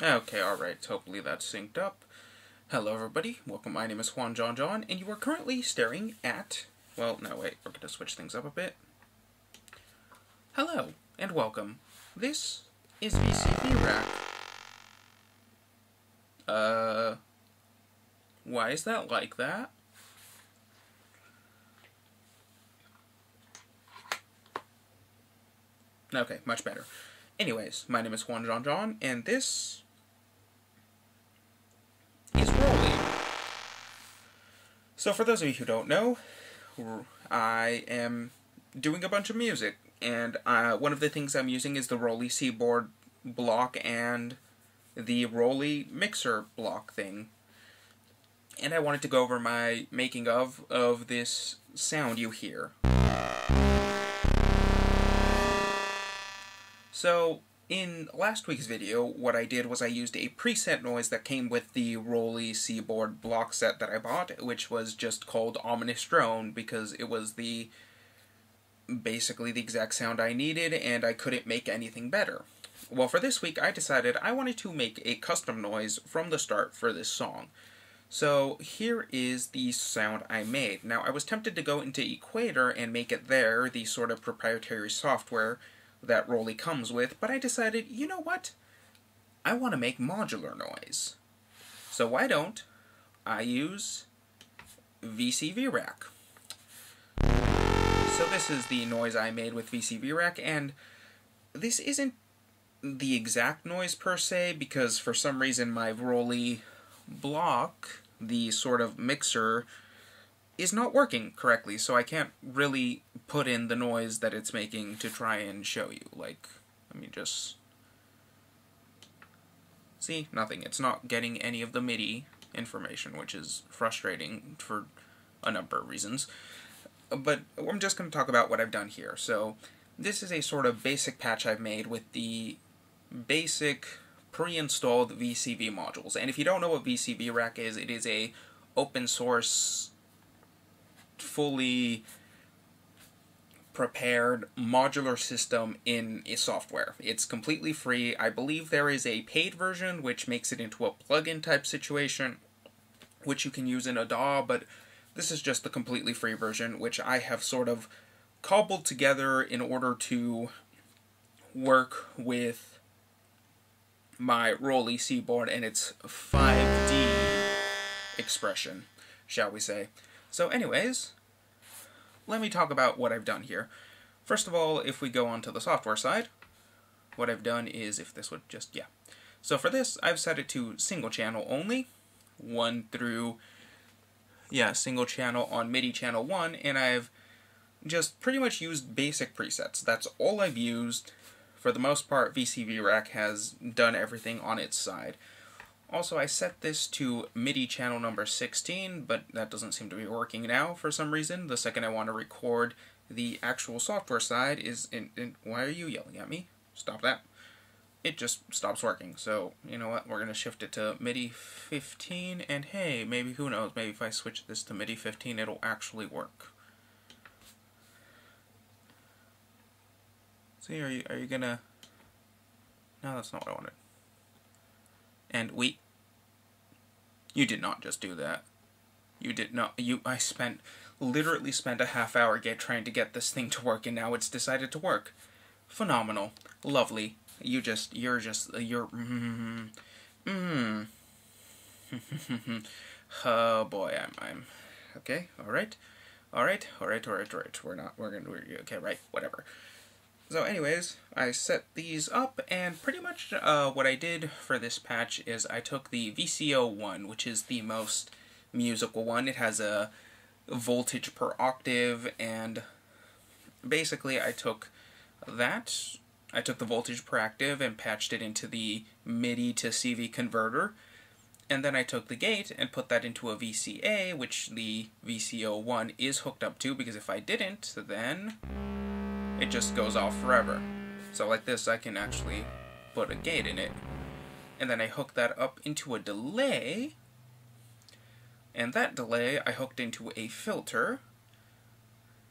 Okay, alright, hopefully that's synced up. Hello everybody, welcome, my name is Juan John John, and you are currently staring at... Well, no, wait, we're gonna switch things up a bit. Hello, and welcome. This is VCV Rack. Uh... Why is that like that? Okay, much better. Anyways, my name is Juan John John, and this is ROLI. So for those of you who don't know, I am doing a bunch of music, and uh, one of the things I'm using is the ROLI Seaboard block and the ROLI mixer block thing. And I wanted to go over my making of of this sound you hear. So, in last week's video, what I did was I used a preset noise that came with the ROLI Seaboard block set that I bought, which was just called Ominous Drone, because it was the basically the exact sound I needed, and I couldn't make anything better. Well, for this week, I decided I wanted to make a custom noise from the start for this song. So here is the sound I made. Now, I was tempted to go into Equator and make it there, the sort of proprietary software, that ROLI comes with, but I decided, you know what? I want to make modular noise. So why don't I use VCV Rack? So this is the noise I made with VCV Rack, and this isn't the exact noise per se, because for some reason my ROLI block, the sort of mixer, is not working correctly, so I can't really put in the noise that it's making to try and show you. Like, let me just... See? Nothing. It's not getting any of the MIDI information, which is frustrating for a number of reasons. But I'm just going to talk about what I've done here. So, this is a sort of basic patch I've made with the basic pre-installed VCV modules. And if you don't know what VCV Rack is, it is a open source fully prepared modular system in a software. It's completely free. I believe there is a paid version which makes it into a plugin type situation which you can use in a DAW, but this is just the completely free version which I have sort of cobbled together in order to work with my ROLI Seaboard and its 5D expression, shall we say. So anyways, let me talk about what I've done here. First of all, if we go onto the software side, what I've done is, if this would just, yeah. So for this, I've set it to single channel only, 1 through, yeah, single channel on MIDI channel 1, and I've just pretty much used basic presets. That's all I've used. For the most part, VCV Rack has done everything on its side. Also, I set this to MIDI channel number 16, but that doesn't seem to be working now for some reason. The second I want to record the actual software side is... In, in, why are you yelling at me? Stop that. It just stops working. So, you know what, we're going to shift it to MIDI 15, and hey, maybe, who knows, maybe if I switch this to MIDI 15, it'll actually work. See, are you, are you gonna... No, that's not what I wanted. And we... You did not just do that. You did not... You... I spent... Literally spent a half hour get trying to get this thing to work, and now it's decided to work. Phenomenal. Lovely. You just... You're just... You're... Mmm... Mmm... oh boy, I'm... I'm... Okay, alright. Alright, alright, alright, alright. We're not... We're gonna... We're, okay, right, whatever. So anyways, I set these up, and pretty much uh, what I did for this patch is I took the VCO1, which is the most musical one. It has a voltage per octave, and basically I took that, I took the voltage per octave and patched it into the MIDI to CV converter, and then I took the gate and put that into a VCA, which the VCO1 is hooked up to, because if I didn't, then it just goes off forever. So like this, I can actually put a gate in it. And then I hook that up into a delay. And that delay I hooked into a filter.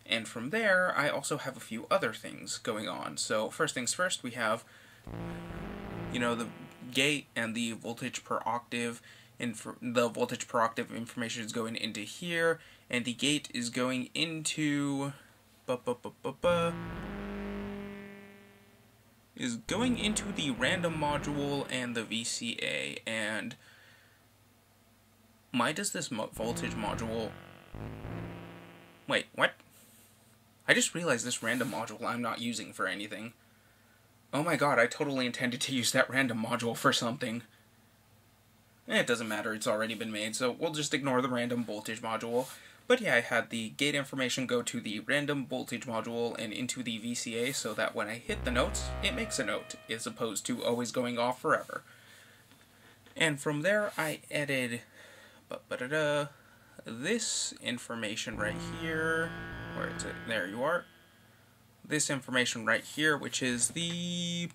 And from there, I also have a few other things going on. So first things first, we have, you know, the gate and the voltage per octave inf- the voltage per octave information is going into here and the gate is going into is going into the random module and the VCA and why does this mo- voltage module wait what? I just realized this random module I'm not using for anything. Oh my god I totally intended to use that random module for something. Eh, it doesn't matter it's already been made so we'll just ignore the random voltage module but yeah, I had the gate information go to the random voltage module and into the VCA so that when I hit the notes, it makes a note, as opposed to always going off forever. And from there, I added this information right here. Where is it? There you are. This information right here, which is the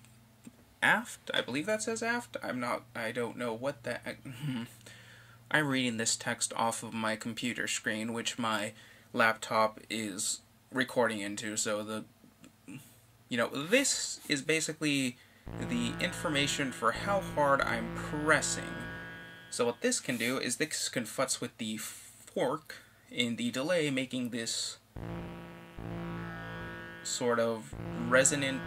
aft. I believe that says aft. I'm not. I don't know what that. Hmm. I'm reading this text off of my computer screen, which my laptop is recording into, so the you know, this is basically the information for how hard I'm pressing. So what this can do is this can futz with the fork in the delay, making this sort of resonant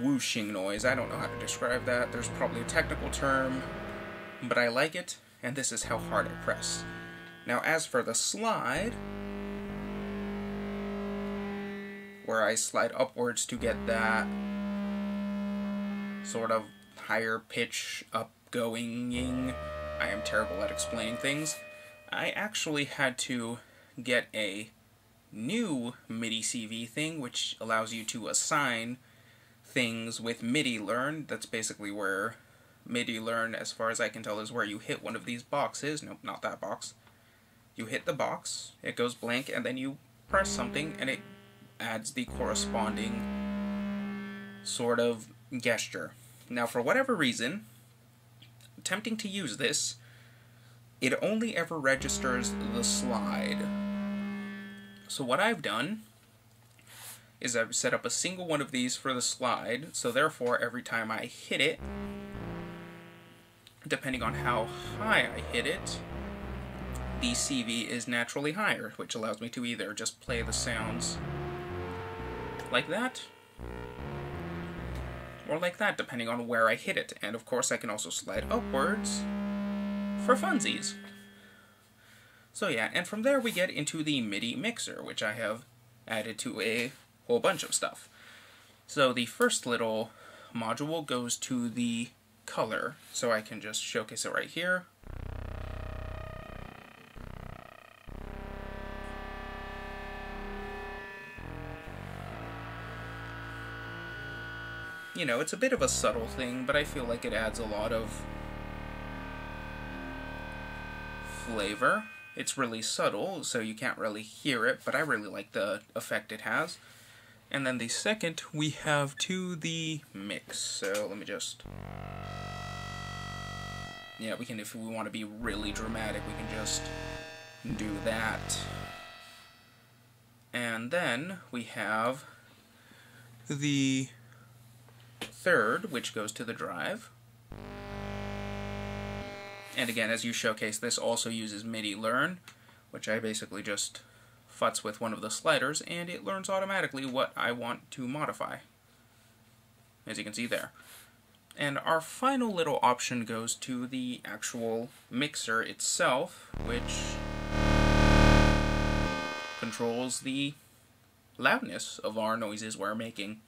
whooshing noise. I don't know how to describe that. There's probably a technical term but I like it, and this is how hard I press. Now as for the slide, where I slide upwards to get that sort of higher pitch upgoing I am terrible at explaining things. I actually had to get a new MIDI CV thing, which allows you to assign things with MIDI learn. That's basically where MIDI learn, as far as I can tell, is where you hit one of these boxes. Nope, not that box. You hit the box, it goes blank, and then you press something, and it adds the corresponding sort of gesture. Now, for whatever reason, attempting to use this, it only ever registers the slide. So what I've done is I've set up a single one of these for the slide, so therefore every time I hit it, depending on how high I hit it, the CV is naturally higher, which allows me to either just play the sounds like that, or like that, depending on where I hit it. And of course, I can also slide upwards for funsies. So yeah, and from there we get into the MIDI mixer, which I have added to a whole bunch of stuff. So the first little module goes to the color. So I can just showcase it right here. You know, it's a bit of a subtle thing, but I feel like it adds a lot of flavor. It's really subtle, so you can't really hear it, but I really like the effect it has. And then the second, we have to the mix. So let me just... Yeah, we can, if we want to be really dramatic, we can just do that. And then we have the third, which goes to the drive. And again, as you showcase, this also uses MIDI learn, which I basically just futz with one of the sliders, and it learns automatically what I want to modify, as you can see there. And our final little option goes to the actual mixer itself, which controls the loudness of our noises we're making.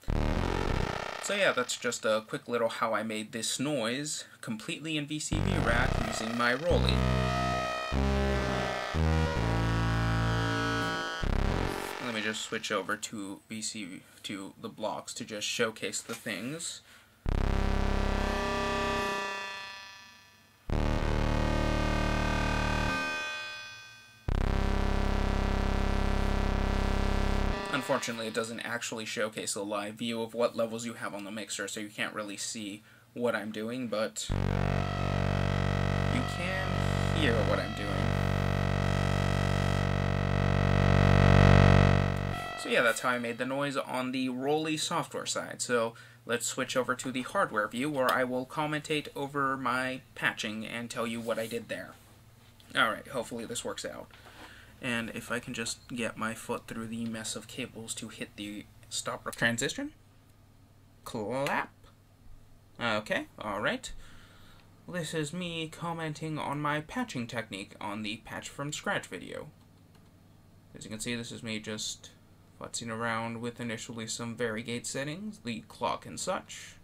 So yeah, that's just a quick little how I made this noise completely in VCV Rack using my ROLI. Just switch over to BC to the blocks to just showcase the things. Unfortunately, it doesn't actually showcase a live view of what levels you have on the mixer, so you can't really see what I'm doing, but you can hear what I'm doing. So yeah, that's how I made the noise on the ROLI software side. So let's switch over to the hardware view where I will commentate over my patching and tell you what I did there. Alright, hopefully this works out. And if I can just get my foot through the mess of cables to hit the stop transition. Clap. Okay, alright. This is me commenting on my patching technique on the Patch from Scratch video. As you can see, this is me just futzing around with initially some Varigate settings, the clock and such.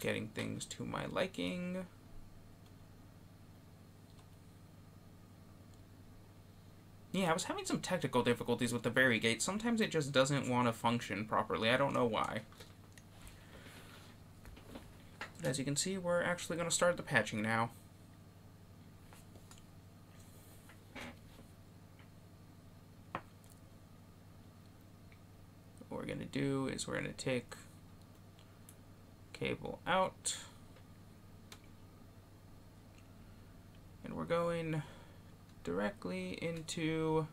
Getting things to my liking. Yeah, I was having some technical difficulties with the Varigate. Sometimes it just doesn't want to function properly. I don't know why. But as you can see, we're actually going to start the patching now. We're going to do is we're going to take cable out. And we're going directly into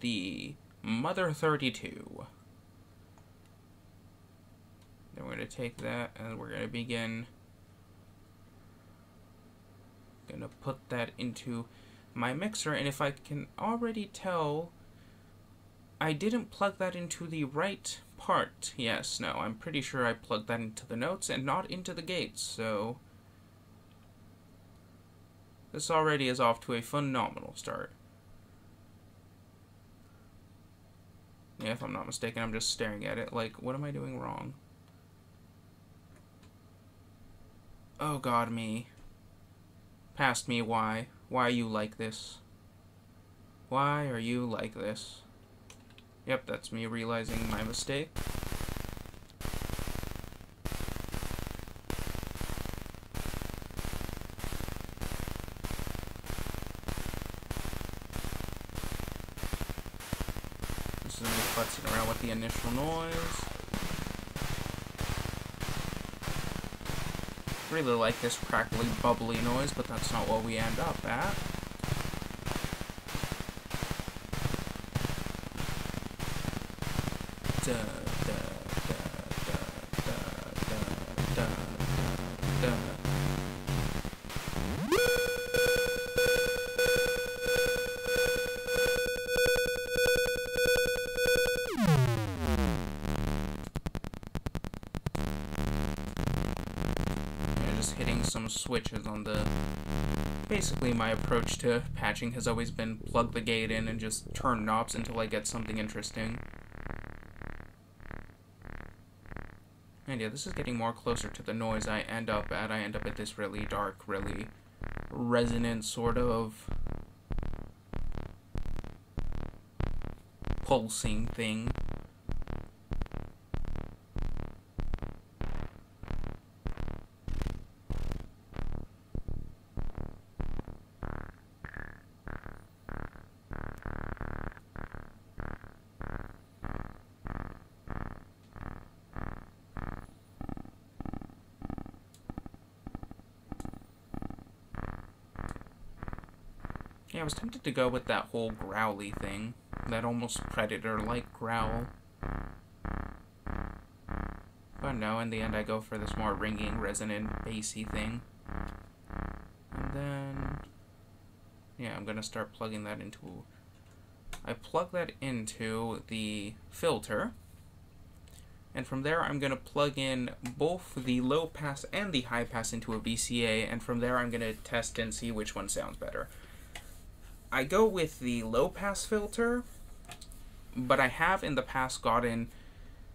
the Mother 32. Then we're going to take that and we're going to begin going to put that into my mixer and if I can already tell I didn't plug that into the right part. Yes, no, I'm pretty sure I plugged that into the notes and not into the gates, so this already is off to a phenomenal start. Yeah, if I'm not mistaken, I'm just staring at it like, what am I doing wrong? Oh god, me. Past me, why? Why you like this? Why are you like this? Yep, that's me realizing my mistake. futzing around with the initial noise. Really like this crackly, bubbly noise, but that's not what we end up at. Duh. hitting some switches on the... Basically, my approach to patching has always been plug the gate in and just turn knobs until I get something interesting. And yeah, this is getting more closer to the noise I end up at. I end up at this really dark, really resonant sort of pulsing thing. I was tempted to go with that whole growly thing. That almost predator-like growl. But no, in the end I go for this more ringing, resonant, bassy thing. And then... Yeah, I'm gonna start plugging that into... I plug that into the filter. And from there, I'm going to plug in both the low pass and the high pass into a VCA, and from there I'm going to test and see which one sounds better. I go with the low pass filter, but I have in the past gotten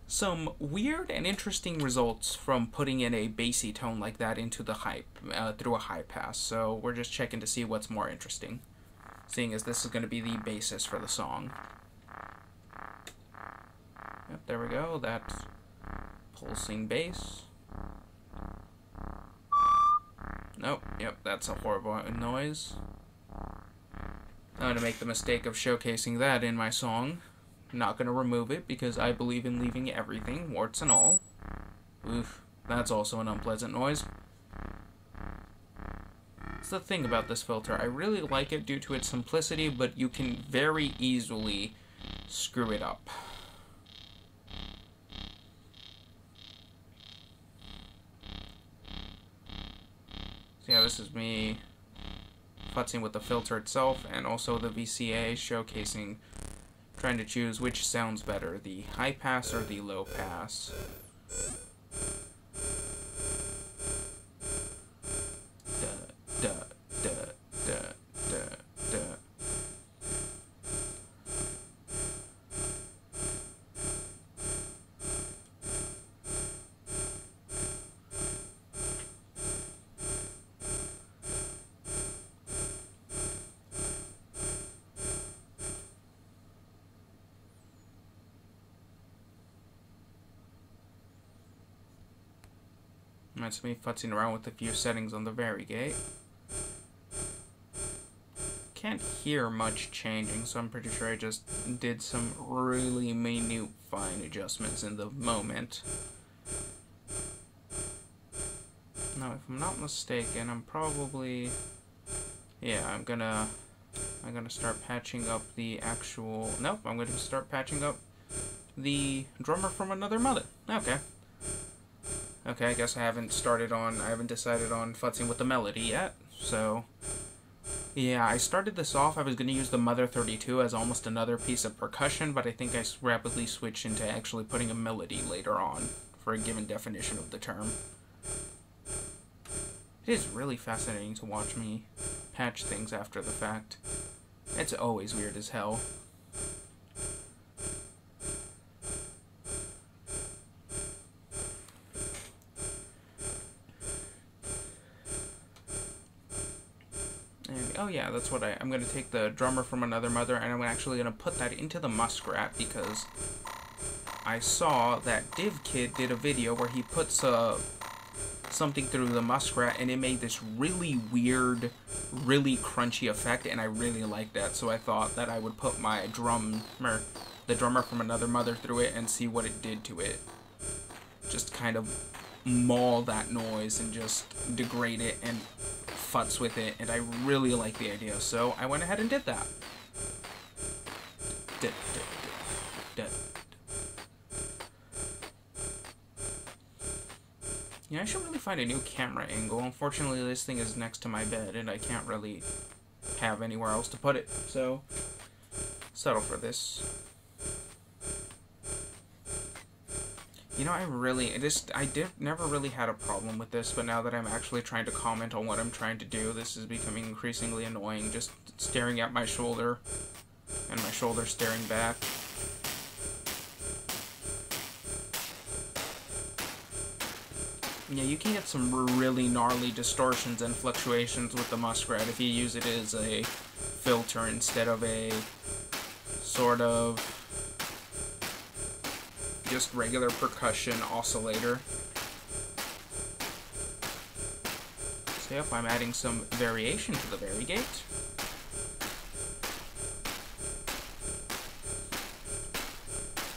some weird and interesting results from putting in a bassy tone like that into the high uh, through a high pass. So we're just checking to see what's more interesting, seeing as this is going to be the basis for the song. Yep, there we go. That pulsing bass. Nope, yep, that's a horrible noise. I'm going to make the mistake of showcasing that in my song. Not going to remove it because I believe in leaving everything, warts and all. Oof, that's also an unpleasant noise. That's the thing about this filter. I really like it due to its simplicity, but you can very easily screw it up. So yeah, this is me futzing with the filter itself and also the VCA showcasing trying to choose which sounds better, the high pass or the low pass. That's me futzing around with a few settings on the varigate. Can't hear much changing, so I'm pretty sure I just did some really minute fine adjustments in the moment. Now, if I'm not mistaken, I'm probably... Yeah, I'm gonna... I'm gonna start patching up the actual... Nope, I'm gonna start patching up the drummer from another mother. Okay. Okay, I guess I haven't started on, I haven't decided on futzing with the melody yet, so... Yeah, I started this off, I was going to use the Mother 32 as almost another piece of percussion, but I think I rapidly switched into actually putting a melody later on, for a given definition of the term. It is really fascinating to watch me patch things after the fact. It's always weird as hell. Oh yeah, that's what I, I'm going to take the drummer from Another Mother and I'm actually going to put that into the Muskrat because I saw that DivKid did a video where he puts uh, something through the Muskrat and it made this really weird, really crunchy effect and I really liked that. So I thought that I would put my drummer, the drummer from Another Mother through it and see what it did to it. Just kind of maul that noise and just degrade it and futz with it, and I really like the idea, so I went ahead and did that. Did, did, did, yeah, I should really find a new camera angle. Unfortunately, this thing is next to my bed, and I can't really have anywhere else to put it, so settle for this. You know, I really, I just, I did, never really had a problem with this, but now that I'm actually trying to comment on what I'm trying to do, this is becoming increasingly annoying, just staring at my shoulder, and my shoulder staring back. Yeah, you can get some really gnarly distortions and fluctuations with the Muskrat if you use it as a filter instead of a sort of just regular percussion oscillator. So yep, I'm adding some variation to the varigate.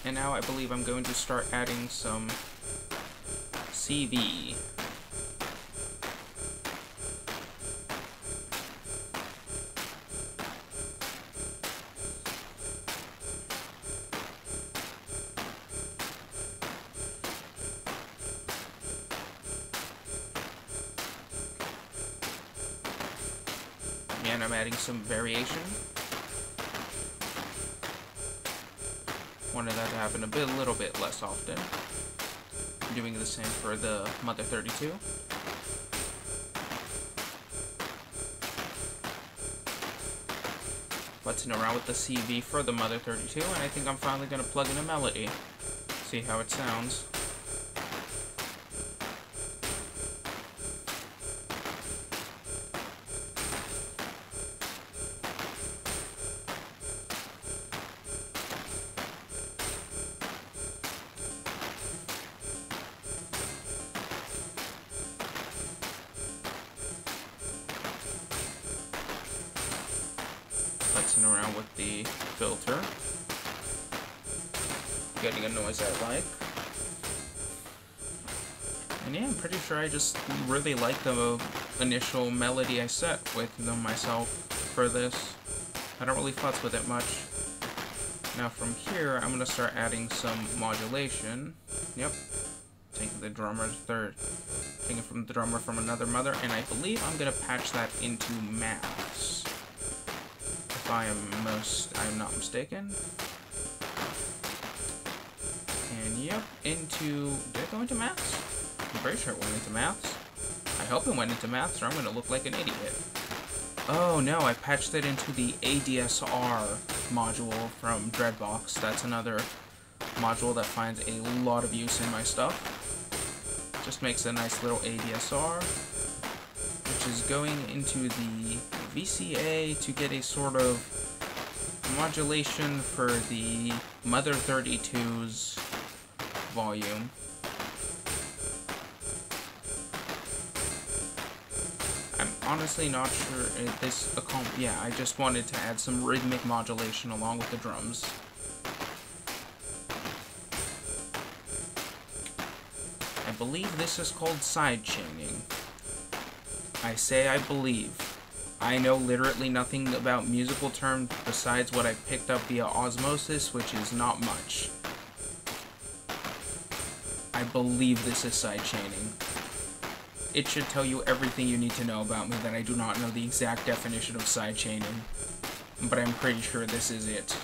And now I believe I'm going to start adding some CV. Variation. Wanted that to happen a bit, a little bit less often. doing the same for the Mother 32. Futzing around with the CV for the Mother 32, and I think I'm finally going to plug in a melody. See how it sounds. Around with the filter. Getting a noise I like. And yeah, I'm pretty sure I just really like the initial melody I set with them myself for this. I don't really futz with it much. Now from here, I'm going to start adding some modulation. Yep. Taking the drummer's third. Taking from the drummer from another mother, and I believe I'm going to patch that into maths. I am most, I am not mistaken. And yep, into, did it go into maths? I'm pretty sure it went into maths. I hope it went into maths, or I'm going to look like an idiot. Oh no, I patched it into the ADSR module from Dreadbox. That's another module that finds a lot of use in my stuff. Just makes a nice little ADSR, which is going into the VCA to get a sort of modulation for the Mother 32's volume. I'm honestly not sure if this yeah I just wanted to add some rhythmic modulation along with the drums I believe this is called side chaining. I say I believe I know literally nothing about musical terms besides what I picked up via osmosis which is not much I believe this is sidechaining it should tell you everything you need to know about me that I do not know the exact definition of sidechaining. But I'm pretty sure this is it.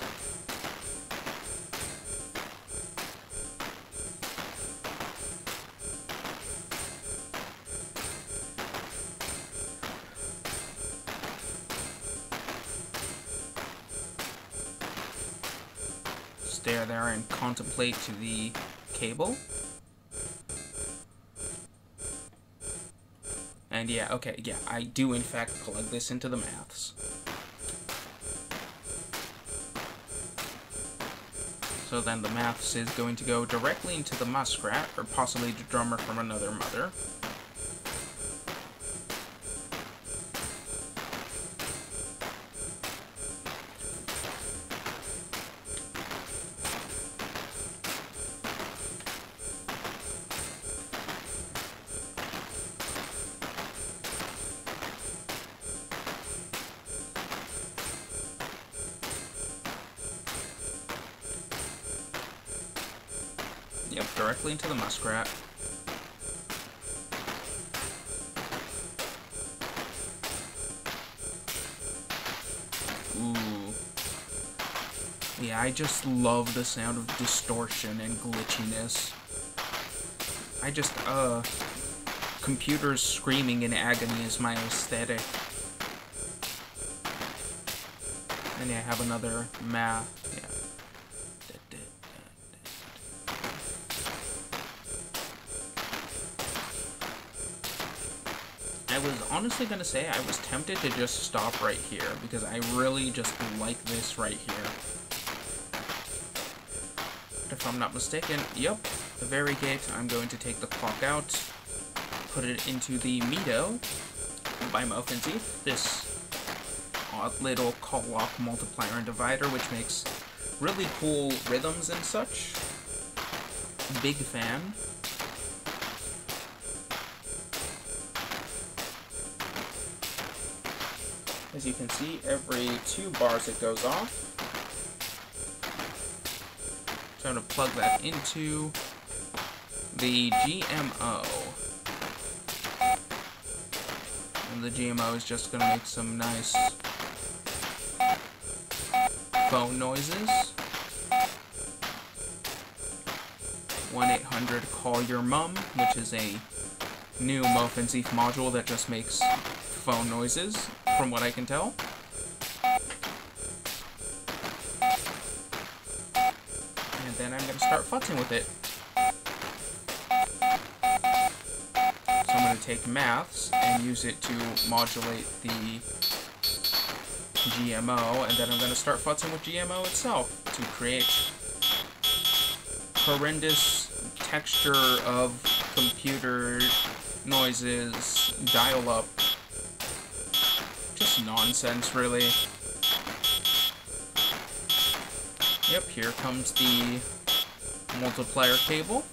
Contemplate to the cable. And yeah, okay, yeah, I do in fact plug this into the maths. So then the maths is going to go directly into the muskrat, or possibly the drummer from another mother. Muskrat. Ooh. Yeah, I just love the sound of distortion and glitchiness. I just, uh... Computers screaming in agony is my aesthetic. And I have another math. I was honestly going to say I was tempted to just stop right here because I really just like this right here. If I'm not mistaken, yep, the Varigate, I'm going to take the clock out, put it into the Meadow by Moffenzeef, this odd little clock multiplier and divider, which makes really cool rhythms and such. Big fan. As you can see, every two bars it goes off. So I'm going to plug that into the GMO. And the GMO is just going to make some nice phone noises. 1-800-CALL-YOUR-MOM, which is a new Moffenzeef module that just makes phone noises from what I can tell. And then I'm going to start futzing with it. So I'm going to take maths and use it to modulate the GMO, and then I'm going to start futzing with GMO itself to create horrendous texture of computer noises, dial-up nonsense, really. Yep, here comes the multiplier cable.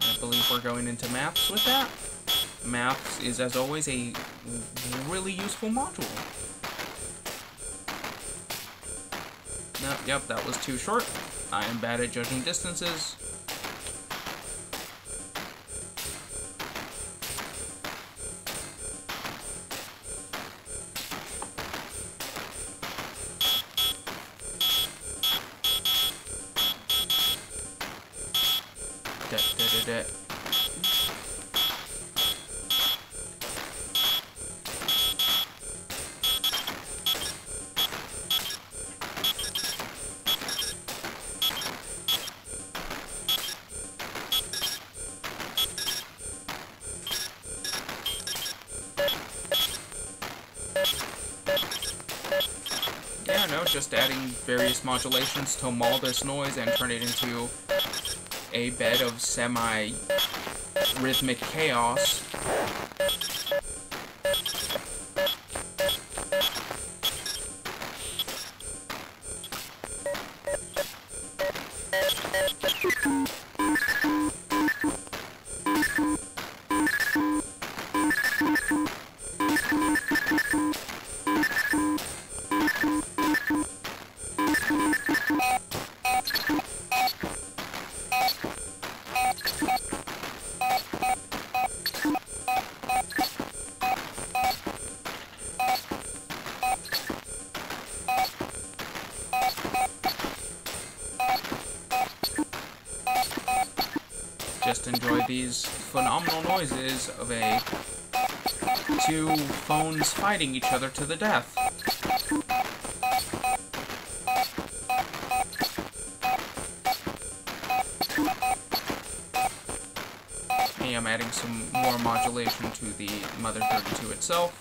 I believe we're going into maths with that. Maths is, as always, a really useful module. No, yep, that was too short. I am bad at judging distances. Adding various modulations to mull this noise and turn it into a bed of semi-rhythmic chaos. Just enjoy these phenomenal noises of a two phones fighting each other to the death. Hey, I'm adding some more modulation to the Mother 32 itself.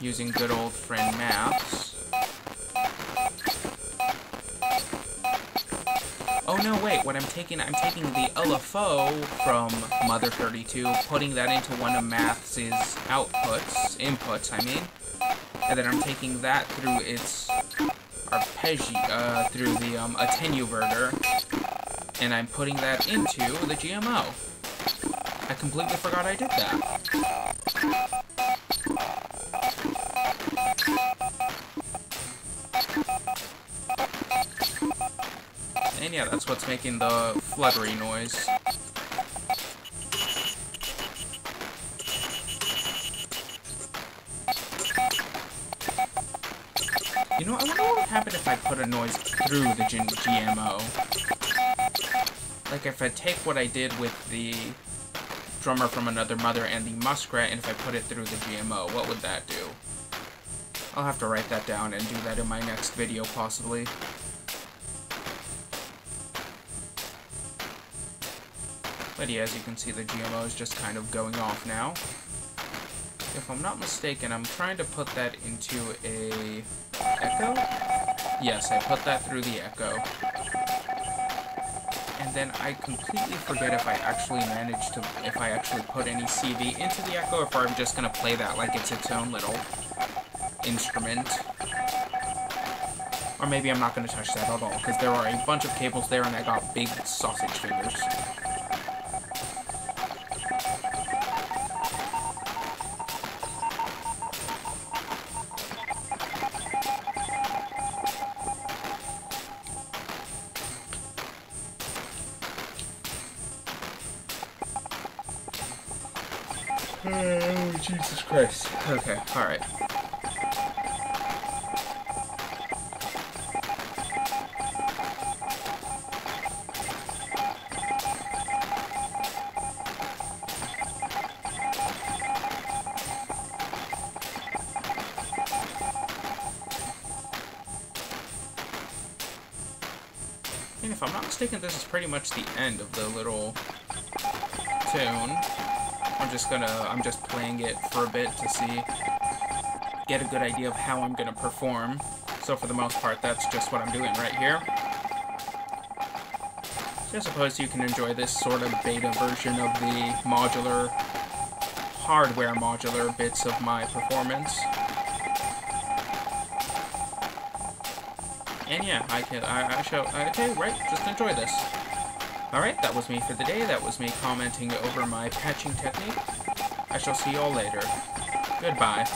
Using good old friend maths. No, wait, what I'm taking, I'm taking the LFO from Mother 32, putting that into one of Maths' outputs, inputs, I mean, and then I'm taking that through its arpeggi, uh, through the, um, attenuverter, and I'm putting that into the GMO. I completely forgot I did that. Making the fluttery noise. You know, I wonder what would happen if I put a noise through the GMO. Like if I take what I did with the drummer from another mother and the muskrat, and if I put it through the GMO, what would that do? I'll have to write that down and do that in my next video, possibly. But yeah, as you can see, the GMO is just kind of going off now. If I'm not mistaken, I'm trying to put that into a echo? Yes, I put that through the echo. And then I completely forget if I actually managed to, if I actually put any CV into the echo, or if I'm just going to play that like it's its own little instrument. Or maybe I'm not going to touch that at all, because there are a bunch of cables there and I got big sausage fingers. Oh, Jesus Christ. Okay, alright. And if I'm not mistaken, this is pretty much the end of the little tune. I'm just gonna, I'm just playing it for a bit to see, get a good idea of how I'm gonna perform. So for the most part, that's just what I'm doing right here. So I suppose you can enjoy this sort of beta version of the modular, hardware modular bits of my performance. And yeah, I can, I, I shall, okay, right, just enjoy this. Alright, that was me for the day. That was me commenting over my patching technique. I shall see you all later. Goodbye.